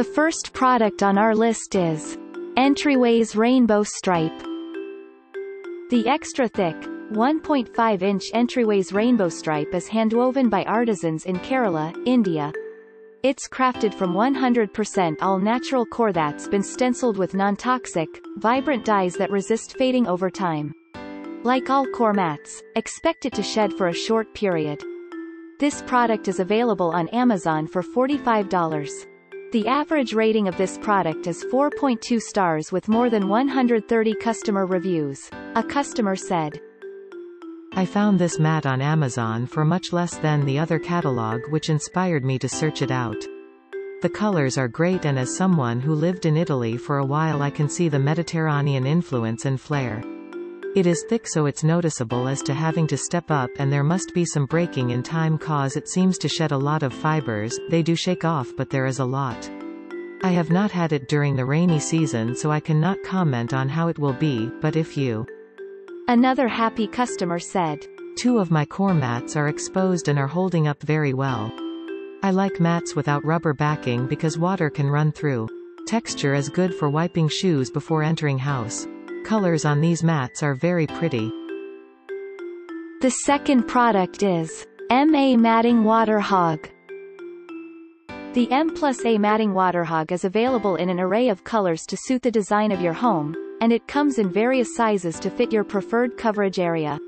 The first product on our list is Entryways Rainbow Stripe. The extra thick, 1.5-inch Entryways Rainbow Stripe is handwoven by artisans in Kerala, India. It's crafted from 100% all-natural coir that's been stenciled with non-toxic, vibrant dyes that resist fading over time. Like all coir mats, expect it to shed for a short period. This product is available on Amazon for $45. The average rating of this product is 4.2 stars with more than 130 customer reviews. A customer said, I found this mat on Amazon for much less than the other catalog which inspired me to search it out. The colors are great and as someone who lived in Italy for a while I can see the Mediterranean influence and flair. It is thick so it's noticeable as to having to step up and there must be some breaking in time cause it seems to shed a lot of fibers, they do shake off but there is a lot. I have not had it during the rainy season so I cannot comment on how it will be, but if you Another happy customer said. Two of my coir mats are exposed and are holding up very well. I like mats without rubber backing because water can run through. Texture is good for wiping shoes before entering house. Colors on these mats are very pretty. The second product is MA Matting Water Hog. The M plus A Matting Water Hog is available in an array of colors to suit the design of your home, and it comes in various sizes to fit your preferred coverage area.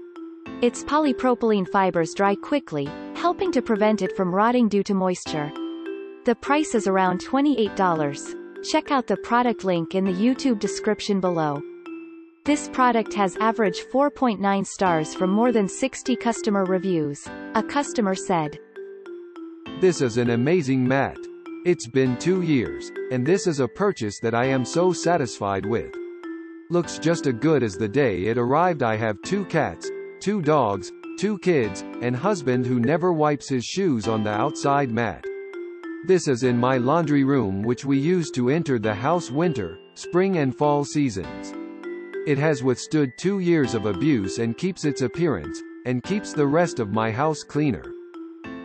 Its polypropylene fibers dry quickly, helping to prevent it from rotting due to moisture. The price is around $28. Check out the product link in the YouTube description below. This product has average 4.9 stars from more than 60 customer reviews. A customer said, This is an amazing mat. It's been two years, and this is a purchase that I am so satisfied with. Looks just as good as the day it arrived I have two cats, two dogs, two kids, and husband who never wipes his shoes on the outside mat. This is in my laundry room which we use to enter the house winter, spring and fall seasons. It has withstood two years of abuse and keeps its appearance, and keeps the rest of my house cleaner.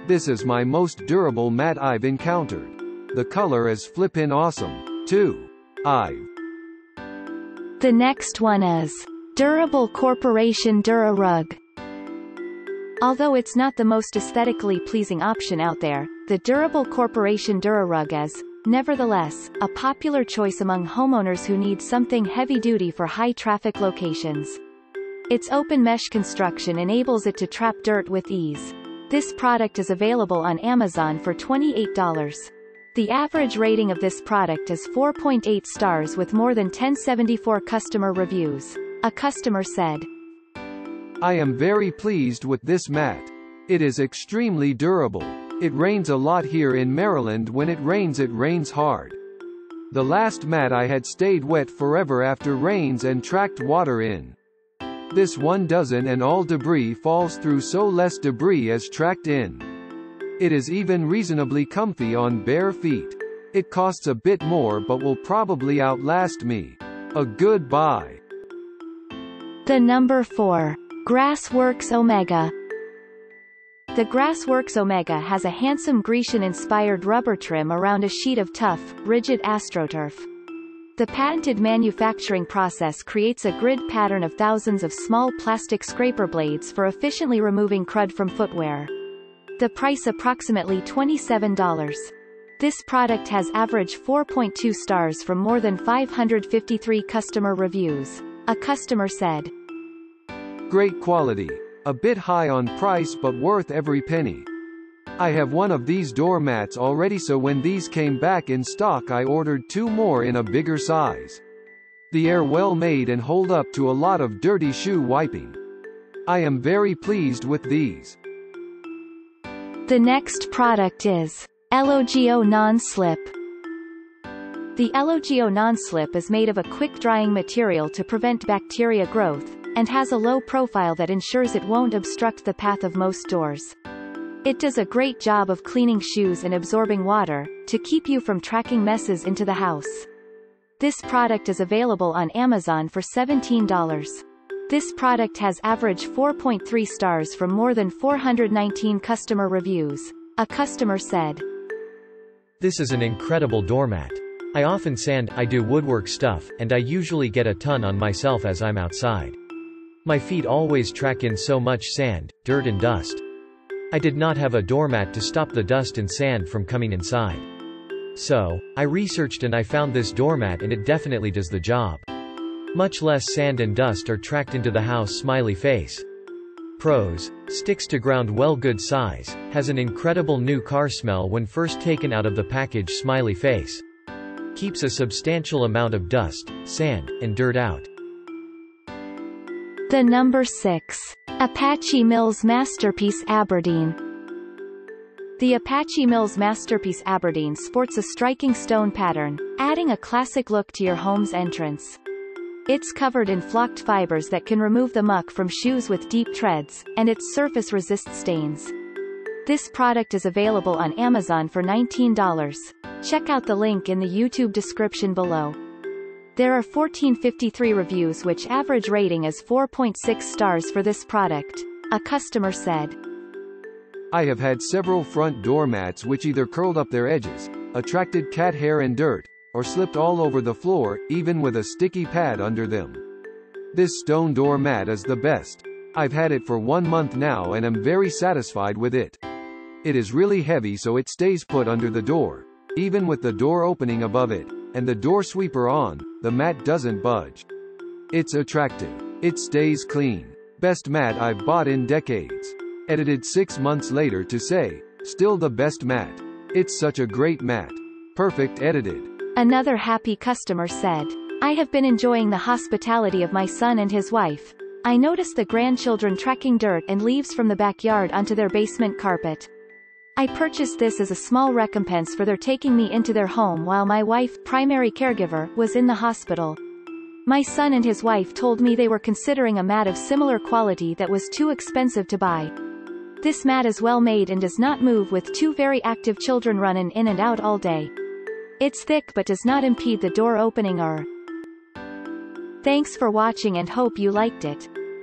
This is my most durable mat I've encountered. The color is flippin' awesome, too. I've The next one is Durable Corporation Dura Rug. Although it's not the most aesthetically pleasing option out there, the Durable Corporation Dura Rug is, nevertheless, a popular choice among homeowners who need something heavy-duty for high-traffic locations. Its open mesh construction enables it to trap dirt with ease. This product is available on Amazon for $28. The average rating of this product is 4.8 stars with more than 1074 customer reviews. A customer said, I am very pleased with this mat. It is extremely durable. It rains a lot here in Maryland when it rains it rains hard. The last mat I had stayed wet forever after rains and tracked water in. This one doesn't and all debris falls through so less debris is tracked in. It is even reasonably comfy on bare feet. It costs a bit more but will probably outlast me. A good buy. The number 4. Grass Worx Omega. The Grass Worx Omega has a handsome Grecian-inspired rubber trim around a sheet of tough, rigid astroturf. The patented manufacturing process creates a grid pattern of thousands of small plastic scraper blades for efficiently removing crud from footwear. The price approximately $27. This product has average 4.2 stars from more than 553 customer reviews. A customer said, Great quality. A bit high on price but worth every penny. I have one of these doormats already so when these came back in stock I ordered two more in a bigger size. The air well made and hold up to a lot of dirty shoe wiping. I am very pleased with these. The next product is Elogio Non-Slip. The Elogio Non-Slip is made of a quick-drying material to prevent bacteria growth, and has a low profile that ensures it won't obstruct the path of most doors. It does a great job of cleaning shoes and absorbing water, to keep you from tracking messes into the house. This product is available on Amazon for $17. This product has average 4.3 stars from more than 419 customer reviews. A customer said, This is an incredible doormat. I often sand, I do woodwork stuff, and I usually get a ton on myself as I'm outside. My feet always track in so much sand, dirt and dust. I did not have a doormat to stop the dust and sand from coming inside. So, I researched and I found this doormat and it definitely does the job. Much less sand and dust are tracked into the house smiley face. Pros. Sticks to ground well good size, has an incredible new car smell when first taken out of the package smiley face. Keeps a substantial amount of dust, sand, and dirt out. The number 6. Apache Mills Masterpiece Aberdeen. The Apache Mills Masterpiece Aberdeen sports a striking stone pattern, adding a classic look to your home's entrance. It's covered in flocked fibers that can remove the muck from shoes with deep treads, and its surface resists stains. This product is available on Amazon for $19. Check out the link in the YouTube description below. There are 1453 reviews which average rating is 4.6 stars for this product. A customer said. I have had several front door mats which either curled up their edges, attracted cat hair and dirt, or slipped all over the floor, even with a sticky pad under them. This stone door mat is the best. I've had it for one month now and am very satisfied with it. It is really heavy so it stays put under the door, even with the door opening above it, and the door sweeper on, the mat doesn't budge. It's attractive. It stays clean. Best mat I've bought in decades. Edited six months later to say, still the best mat. It's such a great mat. Perfect edited. Another happy customer said. I have been enjoying the hospitality of my son and his wife. I notice the grandchildren tracking dirt and leaves from the backyard onto their basement carpet. I purchased this as a small recompense for their taking me into their home while my wife, primary caregiver, was in the hospital. My son and his wife told me they were considering a mat of similar quality that was too expensive to buy. This mat is well made and does not move with two very active children running in and out all day. It's thick but does not impede the door opening or. Thanks for watching and hope you liked it.